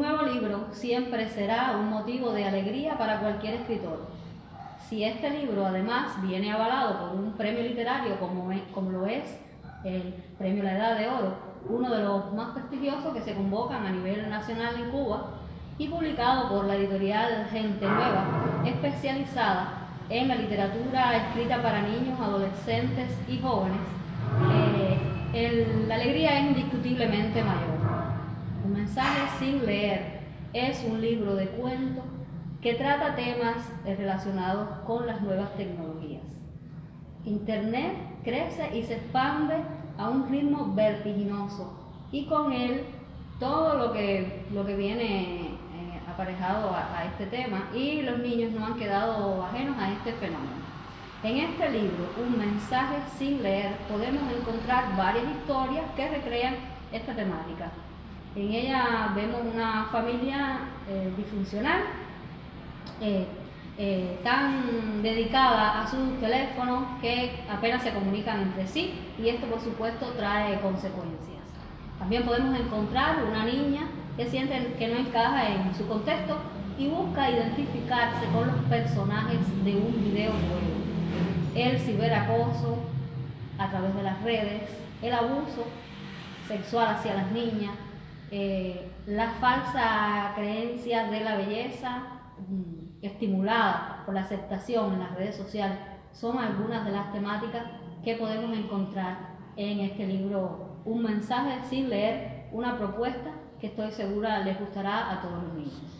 Nuevo libro siempre será un motivo de alegría para cualquier escritor. Si este libro además viene avalado por un premio literario como, como lo es el Premio La Edad de Oro, uno de los más prestigiosos que se convocan a nivel nacional en Cuba y publicado por la editorial Gente Nueva, especializada en la literatura escrita para niños, adolescentes y jóvenes, eh, la alegría es indiscutiblemente mayor. Un mensaje sin leer es un libro de cuentos que trata temas relacionados con las nuevas tecnologías. Internet crece y se expande a un ritmo vertiginoso y con él todo lo que, lo que viene eh, aparejado a, este tema y los niños no han quedado ajenos a este fenómeno. En este libro, Un mensaje sin leer, podemos encontrar varias historias que recrean esta temática. En ella vemos una familia eh, disfuncional, eh, eh, tan dedicada a sus teléfonos que apenas se comunican entre sí y esto por supuesto trae consecuencias. También podemos encontrar una niña que siente que no encaja en su contexto y busca identificarse con los personajes de un videojuego. El ciberacoso a través de las redes, el abuso sexual hacia las niñas, eh, la falsa creencia de la belleza mm, estimulada por la aceptación en las redes sociales son algunas de las temáticas que podemos encontrar en este libro Un mensaje sin leer, una propuesta que estoy segura les gustará a todos los niños.